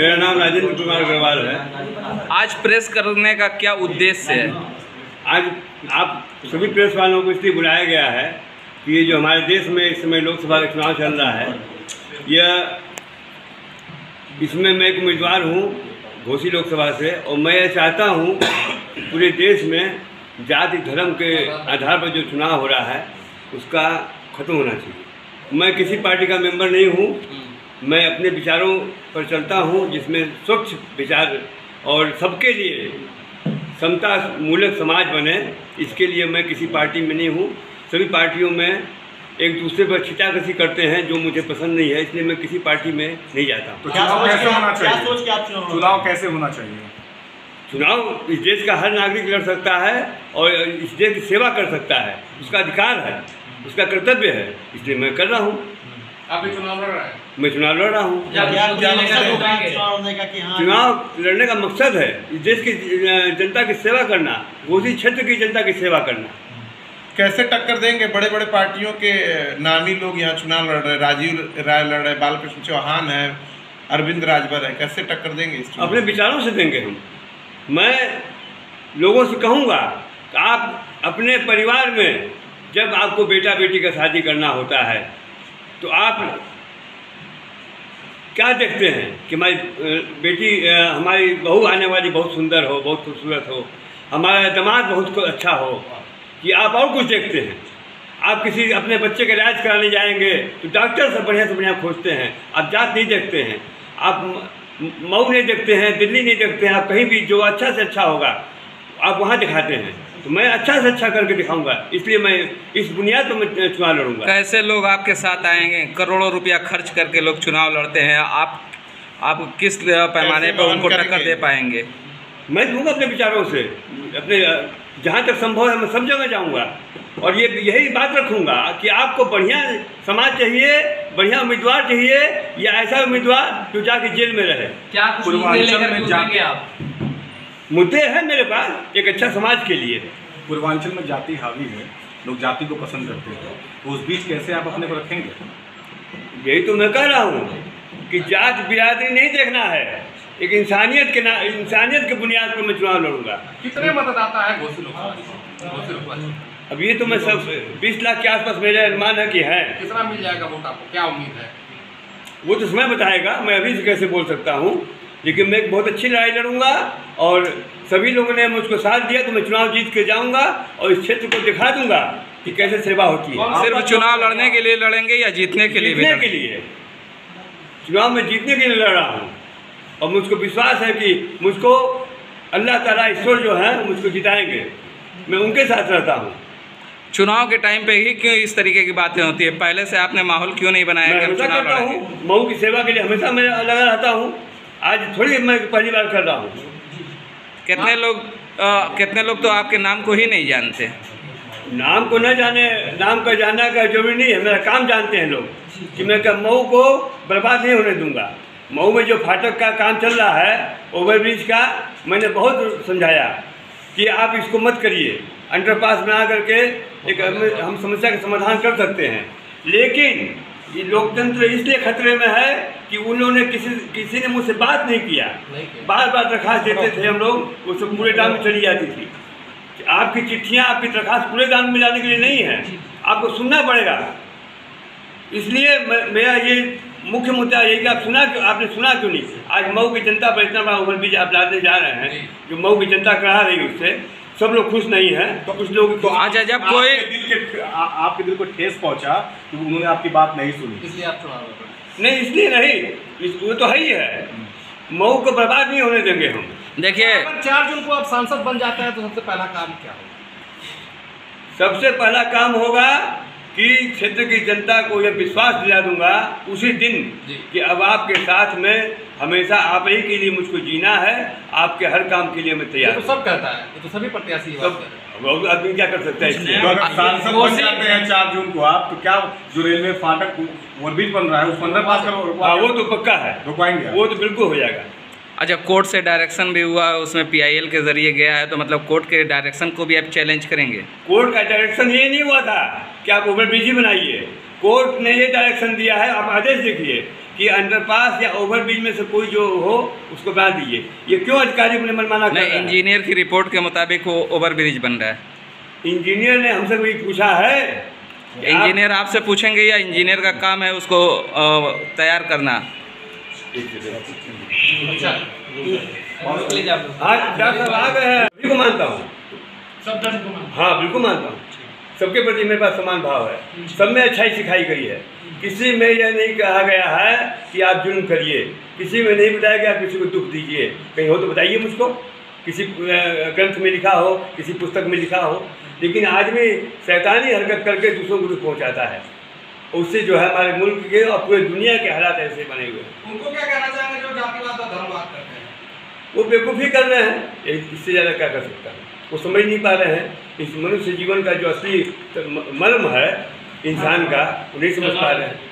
मेरा नाम राजेंद्र कुमार अग्रवाल है। आज प्रेस करने का क्या उद्देश्य है? आज आप सभी प्रेस वालों को इसलिए बुलाया गया है कि ये जो हमारे देश में इस समय लोकसभा का चुनाव चल रहा है यह इसमें मैं एक उम्मीदवार हूँ घोसी लोकसभा से और मैं यह चाहता हूँ पूरे देश में जाति धर्म के आधार पर जो चुनाव हो रहा है उसका खत्म होना चाहिए। मैं किसी पार्टी का मेंबर नहीं हूँ मैं अपने विचारों पर चलता हूँ जिसमें स्वच्छ विचार और सबके लिए समता मूलक समाज बने इसके लिए मैं किसी पार्टी में नहीं हूँ। सभी पार्टियों में एक दूसरे पर खिंचाकसी करते हैं जो मुझे पसंद नहीं है इसलिए मैं किसी पार्टी में नहीं जाता। तो क्या चुनाव कैसे होना चाहिए? सोच के आप चुनाव चुनाव कैसे होना चाहिए? चुनाव इस देश का हर नागरिक लड़ सकता है और इस देश की सेवा कर सकता है। उसका अधिकार है उसका कर्तव्य है इसलिए मैं कर रहा हूँ। आप भी चुनाव लड़ रहे हैं? मैं चुनाव लड़ रहा हूँ। चुनाव लड़ने का हाँ चुनाव लड़ने का मकसद है देश की जनता की सेवा करना उसी क्षेत्र की जनता की सेवा करना। कैसे टक्कर देंगे बड़े बड़े पार्टियों के नामी लोग यहाँ चुनाव लड़ रहे हैं? राजीव राय लड़ रहे हैं बालकृष्ण चौहान है अरविंद राजभर है। कैसे टक्कर देंगे इस अपने विचारों से देंगे हम। मैं लोगों से कहूँगा आप अपने परिवार में जब आपको बेटा बेटी का शादी करना होता है तो आप क्या देखते हैं कि हमारी बेटी हमारी बहू आने वाली बहुत सुंदर हो, बहुत खूबसूरत हो, हमारा दामाद बहुत अच्छा हो, कि आप और कुछ देखते हैं? आप किसी अपने बच्चे का इलाज कराने जाएँगे तो डॉक्टर सब बढ़िया से बढ़िया खोजते हैं, आप जात नहीं देखते हैं, आप मऊ नहीं देखते हैं, दिल्ली नहीं देखते हैं, आप कहीं भी जो अच्छा से अच्छा होगा, आप वहाँ दिखाते हैं। तो मैं अच्छा से अच्छा करके दिखाऊँगा। इसलिए मैं इस बुनियाद पर मैं चुनाव लड़ूँगा। कैसे लोग आपके साथ आएँगे? करोड़ों रुपया खर्च करके लोग चुनाव लड़ते हैं। आप आप किस पैमाने पर उनको टक्कर दे पाएँगे? मैं दूँगा अपने विचारों से। अपने जहाँ तक संभव है मैं सब जगह जाऊँगा। और ये यही बात रखूँगा कि आपको बढ़िया समाज चाहिए बढ़िया उम्मीदवार चाहिए या ऐसा उम्मीदवार जो जाके जेल में रहे। क्या कुछ लेकर आप? मुद्दे हैं मेरे पास एक अच्छा समाज के लिए। पूर्वांचल में जाति हावी है लोग जाति को पसंद करते हैं। तो उस बीच कैसे आप अपने को रखेंगे? यही तो मैं कह रहा हूँ कि जात बिरादरी नहीं देखना है। एक इंसानियत के ना इंसानियत के बुनियाद पर मैं चुनाव लड़ूँगा। कितने मतदाता है घोसी? अब ये तो मैं सब बीस लाख के आसपास मेरा अनुमान है कि है। कितना मिल जाएगा वोट आपको? क्या उम्मीद है? वो तो समय बताएगा मैं अभी से कैसे बोल सकता हूँ। लेकिन मैं एक बहुत अच्छी लड़ाई लड़ूँगा और सभी लोगों ने मुझको साथ दिया तो मैं चुनाव जीत के जाऊँगा और इस क्षेत्र को दिखा दूँगा कि कैसे सेवा होती है। सिर्फ़ चुनाव लड़ने के लिए लड़ेंगे या जीतने के लिए जीतने के लिए। चुनाव में जीतने के लिए लड़ रहा हूँ। और मुझको विश्वास है कि मुझको अल्लाह ताला ईश्वर जो है मुझको जिताएँगे। मैं उनके साथ रहता हूँ। चुनाव के टाइम पे ही क्यों इस तरीके की बातें होती है? पहले से आपने माहौल क्यों नहीं बनाया मैं हमेशा करता हूँ। मऊ की सेवा के लिए हमेशा मैं लगा रहता हूँ। आज थोड़ी मैं पहली बार कर रहा हूँ। कितने लोग अ, कितने लोग तो आपके नाम को ही नहीं जानते? नाम को न जाने नाम का जानना का ज़रूरी नहीं है मेरा काम जानते हैं लोग। कि मैं क्या मऊ को बर्बाद नहीं होने दूँगा। मऊ में जो फाटक का काम चल रहा है ओवरब्रिज का मैंने बहुत समझाया कि आप इसको मत करिए। अंडरपास बना करके एक हम समस्या का समाधान कर सकते हैं। लेकिन ये लोकतंत्र इसलिए खतरे में है कि उन्होंने किसी किसी ने मुझसे बात नहीं किया। बार बार दरखास्त देते थे हम लोग वो सब पूरे डाल में चली जाती थी। आपकी चिट्ठियाँ आपकी दरखास्त पूरे दान में जाने के लिए नहीं है। आपको सुनना पड़ेगा। इसलिए मेरा ये मुख्य मुद्दा यही कि आप सुना क्यों आपने सुना क्यों नहीं? आज मऊ की जनता पर इतना बड़ा ओवरब्रिज आप लाने जा रहे हैं। जो मऊ की जनता करा रही है उससे सब लोग खुश नहीं है तो कुछ लोग तो अच्छा जब कोई आपके दिल के आ, आपके दिल को ठेस पहुँचा कि उन्होंने आपकी बात नहीं सुनी। इसलिए आप चुनाव लड़ रहे हैं नहीं इसलिए नहीं इस, वो तो है ही है। मऊ को बर्बाद नहीं होने देंगे हम। देखिए चार जून को आप सांसद बन जाते हैं तो सबसे पहला काम क्या होगा? सबसे पहला काम होगा कि क्षेत्र की जनता को यह विश्वास दिला दूँगा उसी दिन। कि अब आपके साथ में हमेशा आप ही के लिए मुझको जीना है आपके हर काम के लिए मैं तैयार तो सब कहता है ये तो सभी प्रत्याशी सब हैं। आदमी क्या कर सकता है इसलिए तो सांसद बन जाते हैं चार जून को आप तो क्या जो रेलवे फाटक ओवरब्रिज बन रहा है उस अंडर पास करो हाँ वो तो पक्का है। रुकवाएँगे? वो तो बिल्कुल हो जाएगा। अच्छा कोर्ट से डायरेक्शन भी हुआ उसमें पीआईएल के ज़रिए गया है तो मतलब कोर्ट के डायरेक्शन को भी आप चैलेंज करेंगे? कोर्ट का डायरेक्शन ये नहीं हुआ था कि आप ओवरब्रिज ही बनाइए। कोर्ट ने ये डायरेक्शन दिया है आप आदेश देखिए। कि अंडरपास या ओवरब्रिज में से कोई जो हो उसको बना दीजिए। ये क्यों अधिकारी अपने मनमाना कर नहीं इंजीनियर की रिपोर्ट के मुताबिक वो ओवर ब्रिज बन रहा है। इंजीनियर ने हमसे कोई पूछा है? इंजीनियर आपसे आप पूछेंगे या इंजीनियर का काम है उसको तैयार करना? हाँ डॉक्टर आ गए हैं। मानता हूँ। हाँ बिल्कुल मानता हूँ। सबके प्रति मेरे पास समान भाव है। सब में अच्छाई सिखाई गई है। किसी में यह नहीं कहा गया है कि आप जुल्म करिए। किसी में नहीं बताया गया किसी को दुख दीजिए। कहीं हो तो बताइए मुझको। किसी ग्रंथ में लिखा हो, किसी पुस्तक में लिखा हो। लेकिन आदमी शैतानी हरकत करके दूसरों को दुख पहुँचाता है। उससे जो है हमारे मुल्क के और पूरे दुनिया के हालात ऐसे बने हुए हैं। उनको क्या कहना चाहेंगे जो जातिवाद और धर्मवाद वो बेवकूफ़ी कर रहे हैं। इससे ज़्यादा क्या कर सकता है? वो समझ नहीं पा रहे हैं। इस मनुष्य जीवन का जो असली मर्म है, इंसान का, वो नहीं समझ पा रहे हैं।